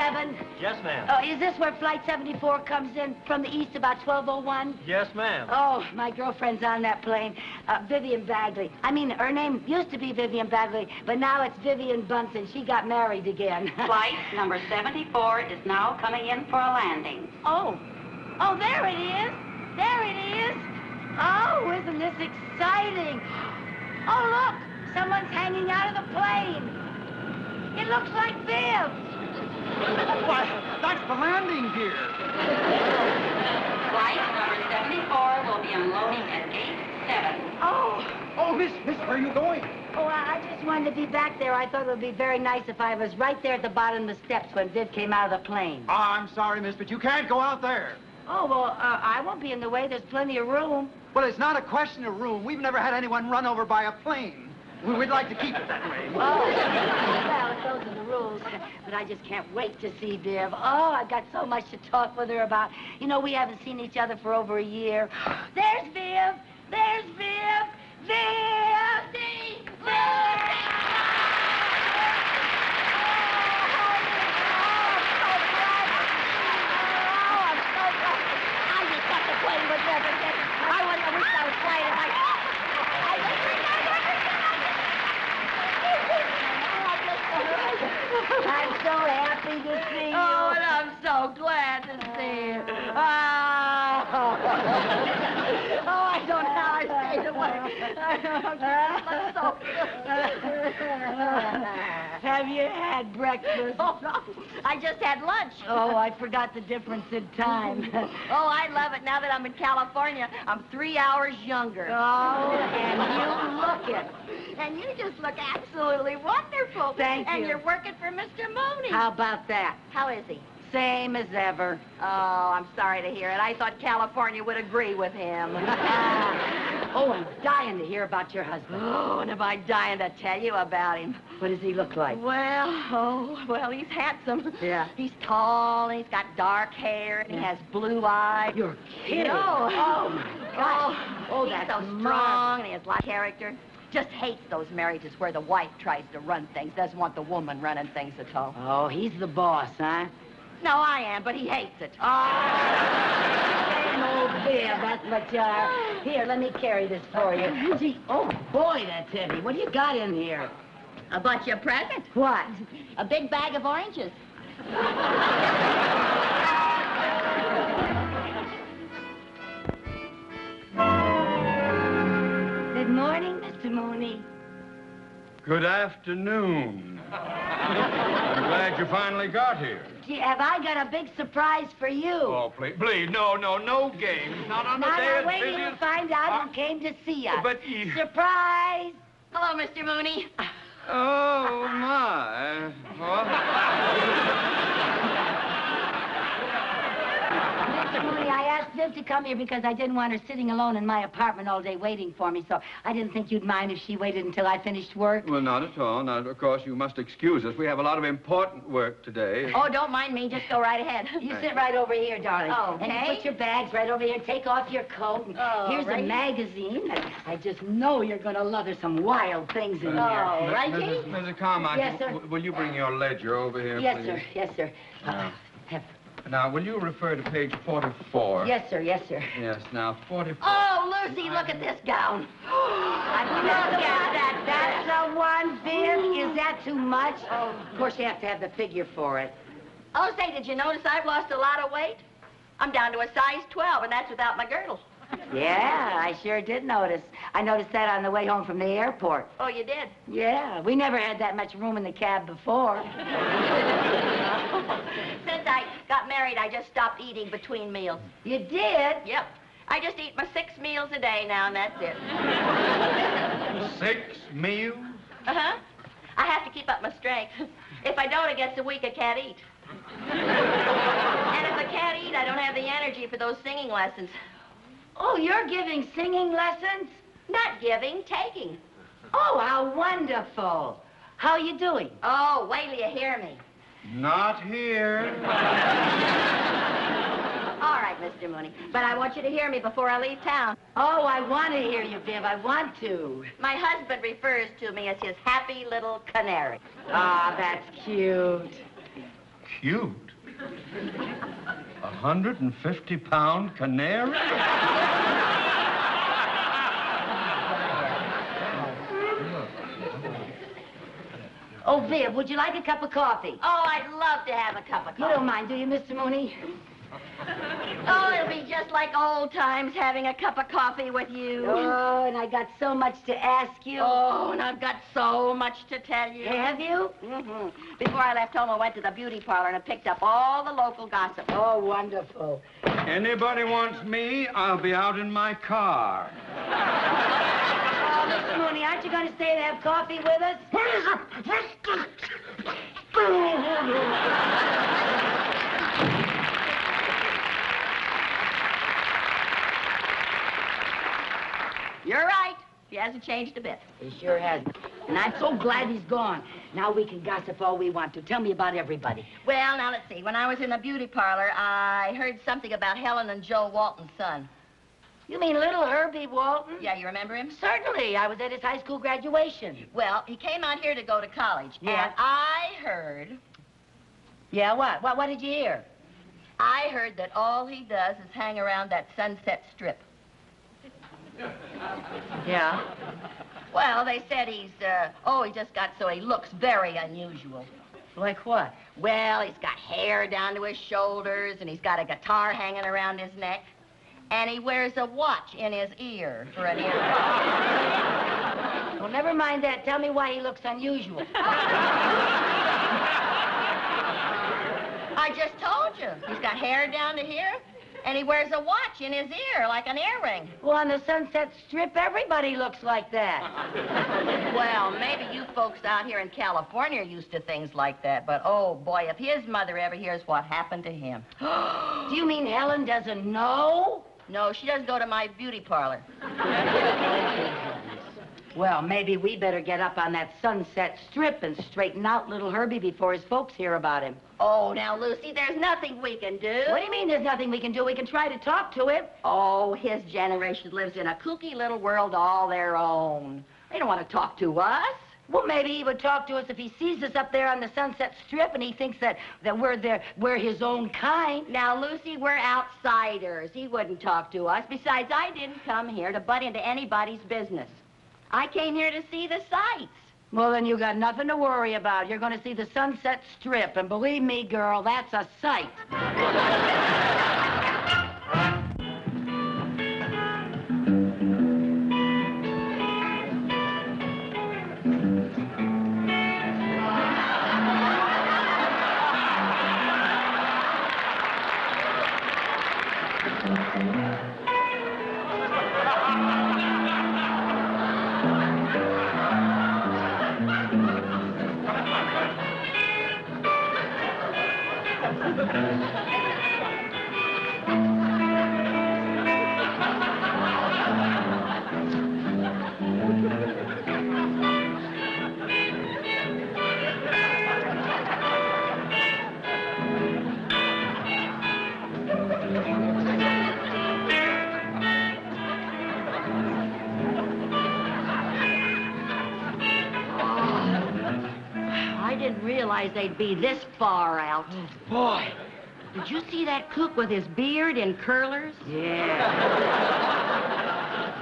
7? Yes, ma'am. Oh, is this where Flight 74 comes in from the east about 1201? Yes, ma'am. Oh, my girlfriend's on that plane, uh, Vivian Bagley. I mean, her name used to be Vivian Bagley, but now it's Vivian Bunsen. She got married again. Flight number 74 is now coming in for a landing. Oh. Oh, there it is. There it is. Oh, isn't this exciting? Oh, look. Someone's hanging out of the plane. It looks like Viv. Why, that's the landing gear. Flight number 74 will be unloading at gate 7. Oh. Oh, miss, miss, where are you going? Oh, I I just wanted to be back there. I thought it would be very nice if I was right there at the bottom of the steps when Viv came out of the plane. Oh, I'm sorry, miss, but you can't go out there. Oh, well, uh, I won't be in the way. There's plenty of room. Well, it's not a question of room. We've never had anyone run over by a plane. We- We'd like to keep it that way. Oh, well, those are the rules. But I just can't wait to see Viv. Oh, I've got so much to talk with her about. You know, we haven't seen each other for over a year. There's Viv. There's Viv. Viv. Viv. Viv. I wish I was. I'm so happy to see you. Oh, and I'm so glad to see you. Oh, I don't know how I stayed away. Have you had breakfast? Oh, no. I just had lunch. Oh, I forgot the difference in time. Oh, I love it. Now that I'm in California, I'm three hours younger. Oh, and you look it. And you just look absolutely wonderful. Thank and you. And you're working for Mr. Mooney. How about that? How is he? Same as ever. Oh, I'm sorry to hear it. I thought California would agree with him. oh, I'm dying to hear about your husband. oh, and am I dying to tell you about him? What does he look like? Well, oh, well, he's handsome. Yeah. He's tall, and he's got dark hair, and he has blue eyes. You're kidding. No. Oh, my gosh. Oh, Oh, he's that's so marvelous. strong, and he has a lot of character. Just hates those marriages where the wife tries to run things, doesn't want the woman running things at all. Oh, he's the boss, huh? No, I am, but he hates it. Ah. Same old Viv, that's what you are. Here, let me carry this for you. Gee, oh, boy, that's heavy. What do you got in here? I bought you a present. What? A big bag of oranges. Good morning, Mr. Mooney. Good afternoon. I'm glad you finally got here. Gee, have I got a big surprise for you? Oh, please, please, no, no, no games. Not on the now, day now, as wait busy till you find out Uh, who came to see us. But you... Surprise! Hello, Mr. Mooney. Oh, my. Mr. Mooney, I asked Viv to come here because I didn't want her sitting alone in my apartment all day waiting for me, so I didn't think you'd mind if she waited until I finished work. Well, not at all. Not, of course, you must excuse us. We have a lot of important work today. Oh, don't mind me. Just go right ahead. You sit right over here, darling. And Okay. you put your bags right over here. Take off your coat. Oh, Here's right. a magazine. I, I just know you're going to love. There's some wild things in Oh, there. right, Mrs. Keith? Mrs. Carmichael, Yes, sir. will you bring your ledger over here, Yes, please? sir. Yes, sir. Uh, Yeah. have- Now, will you refer to page 44? yes, sir. Yes, sir. Yes, now, 44. Oh, Lucy, look at this gown. I look at that. That's the one, Viv. Is that too much? Oh, of course you have to have the figure for it. Oh, say, did you notice I've lost a lot of weight? I'm down to a size 12, and that's without my girdle. Yeah, I sure did notice. I noticed that on the way home from the airport. Oh, you did? Yeah, we never had that much room in the cab before. Since I got married, I just stopped eating between meals. You did? Yep. I just eat my six meals a day now, and that's it. Six meals? Uh-huh. I have to keep up my strength. If I don't, it gets a week I can't eat. and if I can't eat, I don't have the energy for those singing lessons. Oh, you're giving singing lessons? Not giving, taking. Oh, how wonderful. How are you doing? Oh, wait till you hear me. Not here. All right, Mr. Mooney. But I want you to hear me before I leave town. Oh, I want to hear you, Viv. I want to. My husband refers to me as his happy little canary. Ah, that's cute. Cute. A hundred and fifty pound canary? Oh, Viv, would you like a cup of coffee? Oh, I'd love to have a cup of coffee. You don't mind, do you, Mr. Mooney? Oh, it'll be just like old times having a cup of coffee with you. Oh, and I got so much to ask you. Oh, and I've got so much to tell you. Have you? Mm-hmm. Before I left home, I went to the beauty parlor and I picked up all the local gossip. Oh, wonderful. Anybody wants me, I'll be out in my car. Mooney, aren't you going to stay and have coffee with us? You're right. He hasn't changed a bit. He sure hasn't. And I'm so glad he's gone. Now we can gossip all we want to. Tell me about everybody. Well, now let's see. When I was in the beauty parlor, I heard something about Helen and Joe Walton's son. You mean little Herbie Walton? Yeah, you remember him? Certainly. I was at his high school graduation. Well, he came out here to go to college. Yeah. And I heard, Yeah, what? What, what did you hear? I heard that all he does is hang around that Sunset Strip. Yeah. Well, they said he's, uh, oh, he just got so he looks very unusual. Like what? Well, he's got hair down to his shoulders, and he's got a guitar hanging around his neck, and he wears a watch in his ear for an earring. Well, never mind that. Tell me why he looks unusual. I just told you. He's got hair down to here, and he wears a watch in his ear like an earring. well, on the Sunset Strip, everybody looks like that. Well, maybe you folks out here in California are used to things like that, but oh boy, if his mother ever hears what happened to him. Do you mean Helen doesn't know? No, she doesn't go to my beauty parlor. Well, maybe we better get up on that Sunset Strip and straighten out little Herbie before his folks hear about him. Oh, now, Lucy, there's nothing we can do. What do you mean there's nothing we can do? We can try to talk to him. Oh, his generation lives in a kooky little world all their own. They don't want to talk to us. Well, maybe he would talk to us if he sees us up there on the Sunset Strip and he thinks that, that we're there, we're his own kind. Now, Lucy, we're outsiders. He wouldn't talk to us. Besides, I didn't come here to butt into anybody's business. I came here to see the sights. Well, then you got nothing to worry about. You're going to see the Sunset Strip, and believe me, girl, that's a sight. they'd be this far out. Oh, Boy. Did you see that cook with his beard and curlers? Yeah.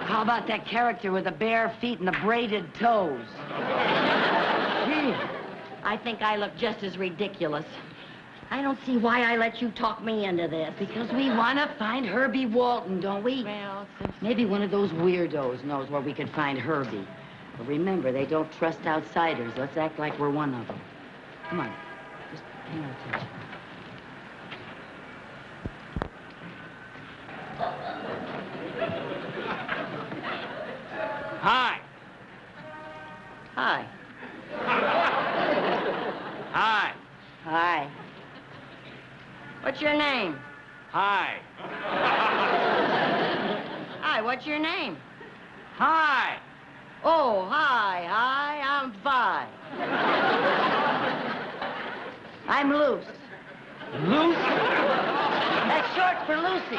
How about that character with the bare feet and the braided toes? Gee, I think I look just as ridiculous. I don't see why I let you talk me into this. Because we want to find Herbie Walton, don't we? Well, Maybe one of those weirdos knows where we could find Herbie. But remember, they don't trust outsiders. Let's act like we're one of them. Come on. Just pay no attention. Hi. Hi. Hi. Hi. What's your name? Hi. Hi, what's your name? Hi. Oh, hi, hi, I'm Vi. I'm loose. Luce? That's short for Lucy.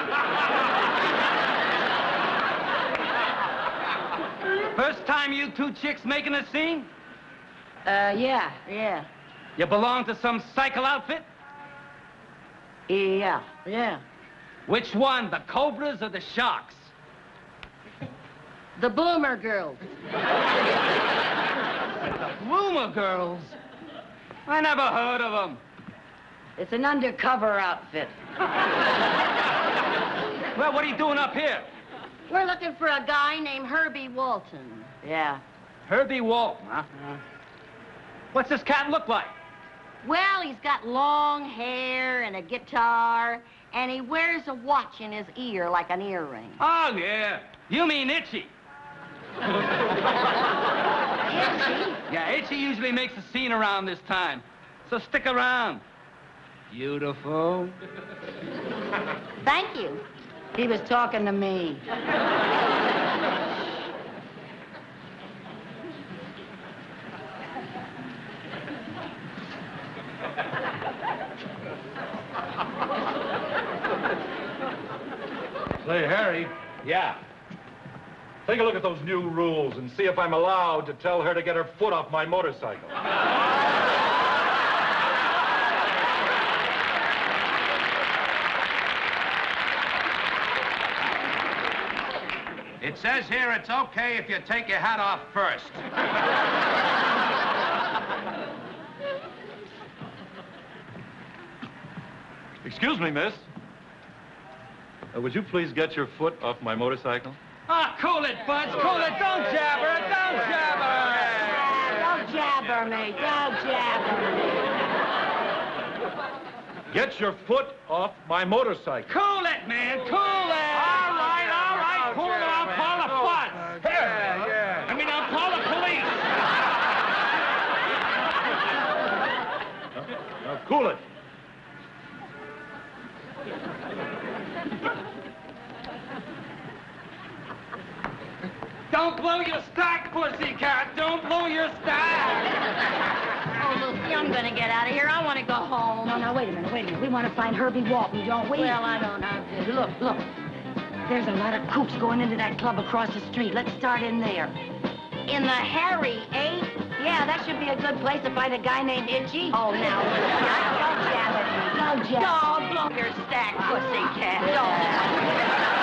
First time you two chicks making a scene? Uh, yeah, yeah. You belong to some cycle outfit? Yeah, yeah. Which one, the Cobras or the Sharks? The Bloomer Girls. The Bloomer Girls? I never heard of them. It's an undercover outfit. Well, what are you doing up here? We're looking for a guy named Herbie Walton. Yeah. Herbie Walton, huh? Uh-huh. What's this cat look like? Well, he's got long hair and a guitar, and he wears a watch in his ear like an earring. Oh, yeah. You mean Itchy. Itchy? Yeah, Itchy usually makes a scene around this time. So stick around. Beautiful. Thank you. He was talking to me. Say, Harry, Yeah. Take a look at those new rules and see if I'm allowed to tell her to get her foot off my motorcycle. It says here it's okay if you take your hat off first. Excuse me, miss. Uh, would you please get your foot off my motorcycle? Cool it, Buds. Cool it. Don't jabber. Don't jabber. Don't jabber me. Don't jabber me. Get your foot off my motorcycle. Cool it, man. Cool it. All right, all right. Cool it. I'll call the fuss. Yeah, yeah. I mean, I'll call the police. Now, cool it. Don't blow your stack, pussycat. Don't blow your stack. Oh, Lucy, I'm gonna get out of here. I want to go home. No, no, wait a minute, wait a minute. We want to find Herbie Walton, don't we? Well, I don't know. Look, look. There's a lot of coops going into that club across the street. Let's start in there. In the Harry, eh? Yeah, that should be a good place to find a guy named Itchy. Oh, now, don't jabber me. Don't jabber. Don't blow your stack, pussycat. Don't.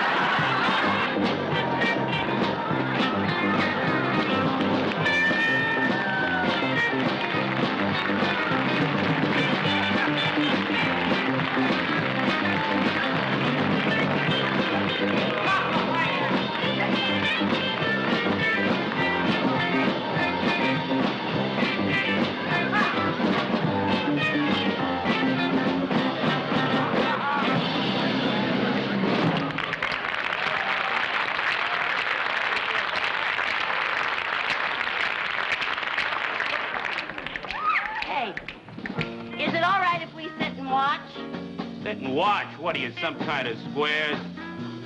Some kind of squares?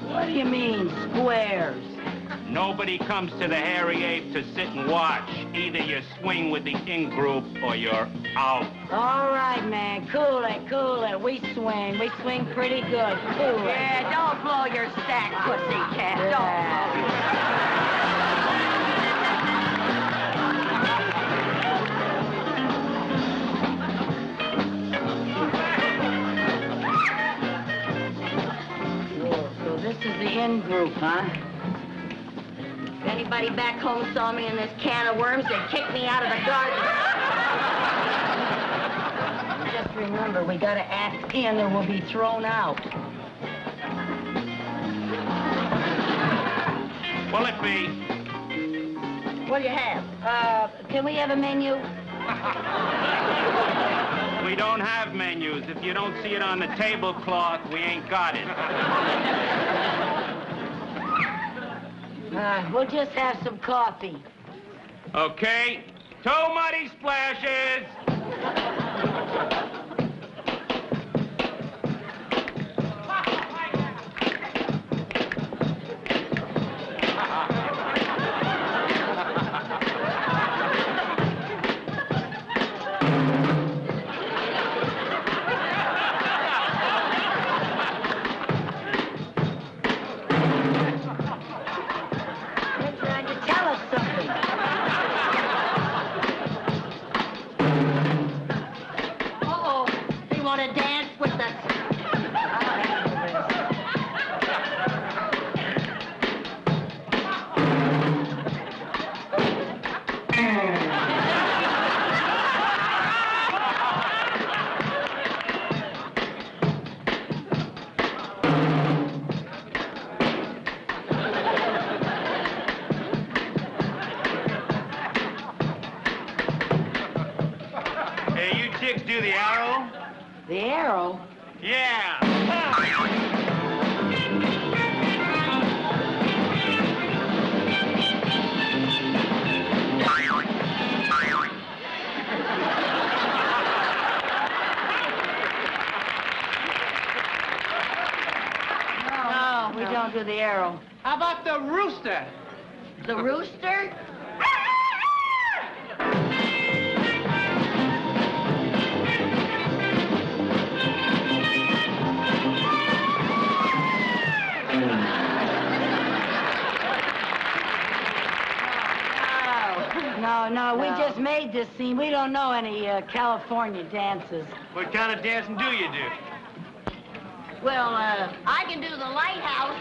What do you mean, squares? Nobody comes to the Hairy Ape to sit and watch. Either you swing with the in-group or you're out. All right, man. Cool it, cool it. We swing. We swing pretty good. Cool it. Yeah, don't blow your stack, pussycat. Don't group, huh? If anybody back home saw me in this can of worms, they'd kick me out of the garden. Just remember, we gotta act in or we'll be thrown out. Will it be? What do you have? Uh, can we have a menu? We don't have menus. If you don't see it on the tablecloth, we ain't got it. Uh, we'll just have some coffee. Okay? Two muddy splashes. The arrow? Yeah. No, we don't do the arrow. How about the rooster? The rooster? Made this scene. We don't know any uh, California dances. What kind of dancing do you do? Well, uh, I can do the lighthouse.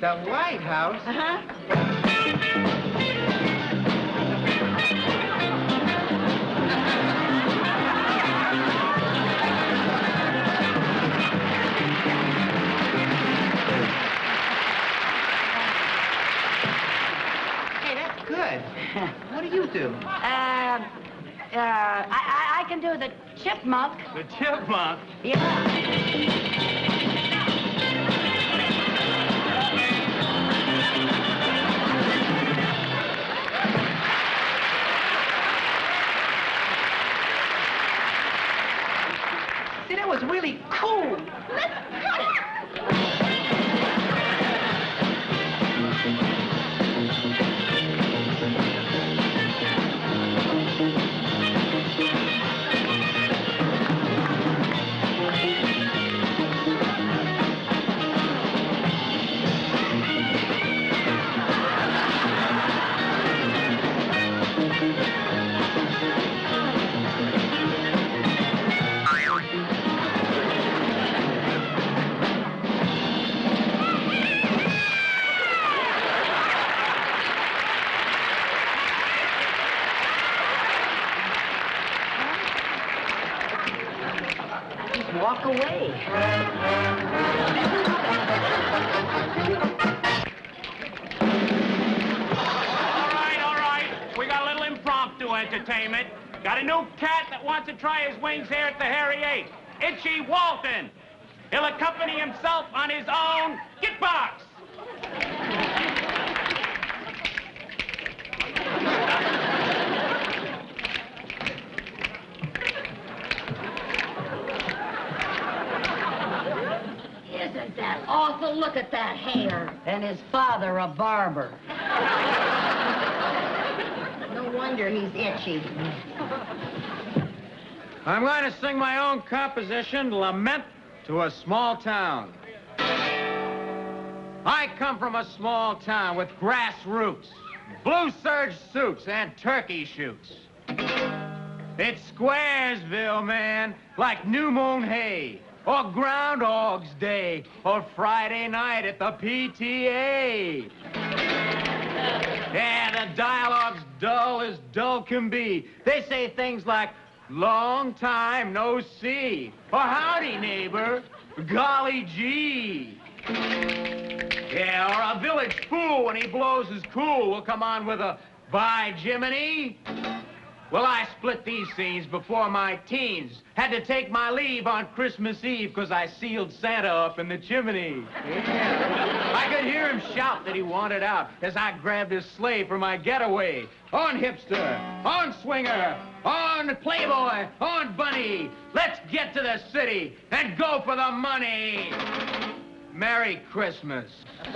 The lighthouse? Uh-huh. Hey, that's good. What do you do? Uh, uh, I, I, I can do the chipmunk. The chipmunk. Yeah. Try his wings here at the Hairy Ape. Itchy Walton. He'll accompany himself on his own git box. Isn't that awful? Look at that hair. And his father, a barber. No wonder he's itchy. I'm going to sing my own composition, Lament to a Small Town. I come from a small town with grass roots, blue serge suits, and turkey shoots. It's Squaresville, man, like New Moon Hay, or Groundhog's Day, or Friday night at the PTA. Yeah, the dialogue's dull as dull can be. They say things like, long time no see, or howdy, neighbor, golly gee. Yeah, or a village fool, when he blows his cool, will come on with a, by Jiminy. Well, I split these scenes before my teens. Had to take my leave on Christmas Eve because I sealed Santa up in the chimney. Yeah. I could hear him shout that he wanted out as I grabbed his sleigh for my getaway. On hipster, on swinger, on playboy, on bunny. Let's get to the city and go for the money. Merry Christmas. Isn't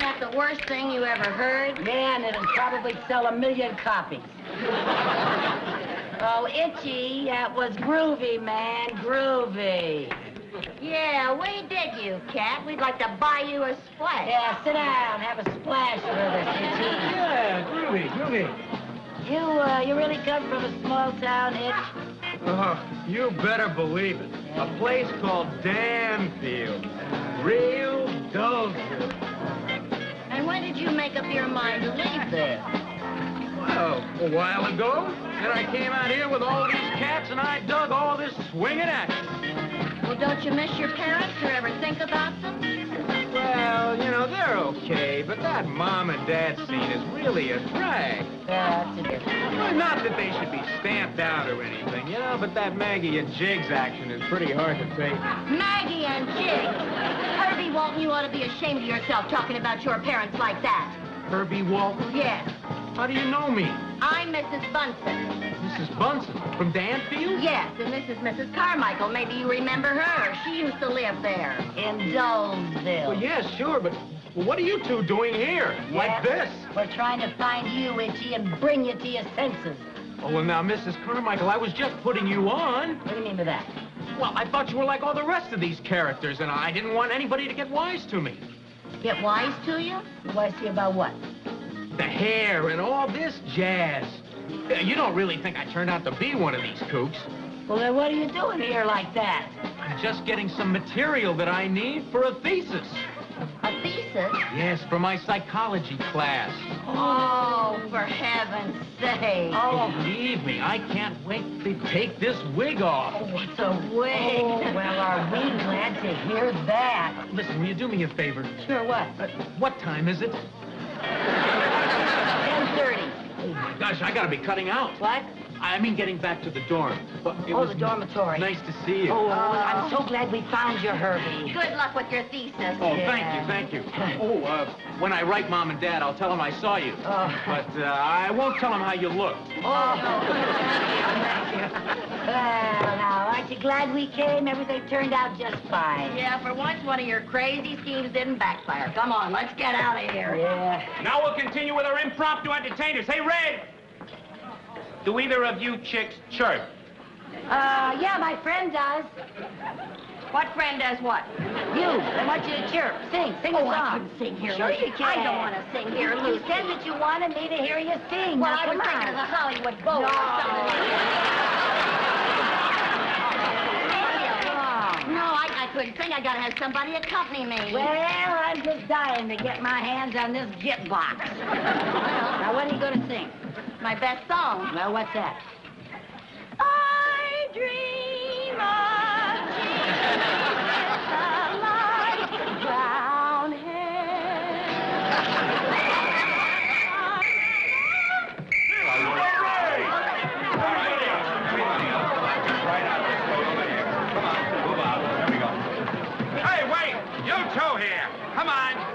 that the worst thing you ever heard? Man, it'll probably sell a million copies. oh, Itchy, that was groovy, man, groovy. Yeah, we did you, Cat. We'd like to buy you a splash. Yeah, sit down, have a splash with us, Itchy. Yeah, groovy, groovy. You, uh, you really come from a small town, Itch? Oh, you better believe it. A place called Danfield. Real Dullville. And when did you make up your mind to leave there? Well, a while ago. And I came out here with all these cats and I dug all this swinging action. Don't you miss your parents or ever think about them? Well, you know, they're okay, but that mom and dad scene is really a drag. Yeah, that's a. Well, not that they should be stamped out or anything, you know, but that Maggie and Jiggs action is pretty hard to take. Maggie and Jig. Herbie Walton, you ought to be ashamed of yourself talking about your parents like that. Herbie Walton? Yes. How do you know me? I'm Mrs. Bunsen. Mrs. Bunsen from Danfield? Yes, and this is Mrs. Carmichael. Maybe you remember her. She used to live there. In Dullville. Well, yeah, sure, but what are you two doing here? Like this? We're trying to find you, Itchy, and bring you to your senses. Oh, well, now, Mrs. Carmichael, I was just putting you on. What do you mean by that? Well, I thought you were like all the rest of these characters, and I didn't want anybody to get wise to me. Get wise to you? Wise to you about what? The hair and all this jazz. You don't really think I turned out to be one of these kooks. Well, then what are you doing here like that? I'm just getting some material that I need for a thesis. A thesis? Yes, for my psychology class. Oh, for heaven's sake. Oh, believe me, I can't wait to take this wig off. Oh, it's a wig. Oh, well, are we glad to hear that? Listen, will you do me a favor? Sure, what? Uh, what time is it? 10.30. My gosh, I gotta be cutting out. What? I mean getting back to the dorm. But it Oh, was the dormitory. Nice to see you. Oh, I'm so glad we found you, Herbie. Good luck with your thesis. Oh, Yeah. thank you, thank you. Oh, uh, when I write Mom and Dad, I'll tell them I saw you. Oh. But uh, I won't tell them how you look. Oh. well, now, aren't you glad we came? Everything turned out just fine. Yeah, for once, one of your crazy schemes didn't backfire. Come on, let's get out of here. Yeah. Now we'll continue with our impromptu entertainers. Hey, Red! Do either of you chicks chirp? Uh, yeah, my friend does. What friend does what? You. I want you to chirp. Sing. Sing a Oh, song. I couldn't sing here, Sure Lucy. you can. I don't want to sing here, You said that you wanted me to hear you sing. Well, Now, I was come thinking of the Hollywood Bowl or something. No, I, couldn't sing. I gotta have somebody accompany me. Well, I'm just dying to get my hands on this git box. now, what are you going to sing? My best song. Well, what's that? I dream of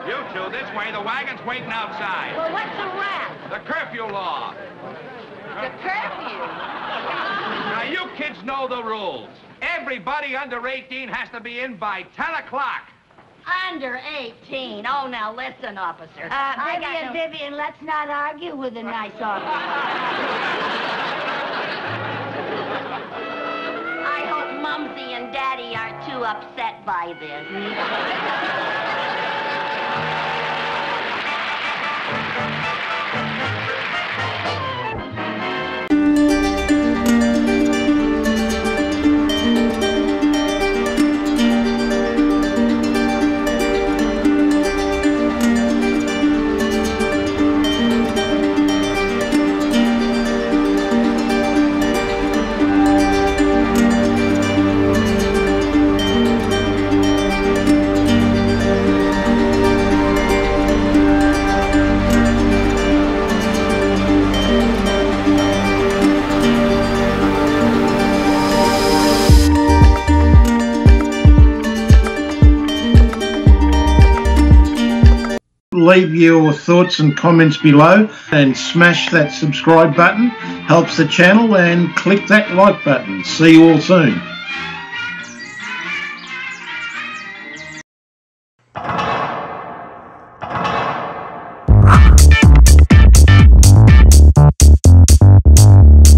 you two, this way. The wagon's waiting outside. Well, what's the rap? The curfew law. The curfew. Now, you kids know the rules. Everybody under 18 has to be in by 10 o'clock. Under 18. Oh, now listen, officer. Uh, I got Vivian, no- Vivian, let's not argue with a nice officer. I hope Mumsy and Daddy aren't too upset by this. leave your thoughts and comments below and smash that subscribe button. Helps the channel and click that like button. See you all soon.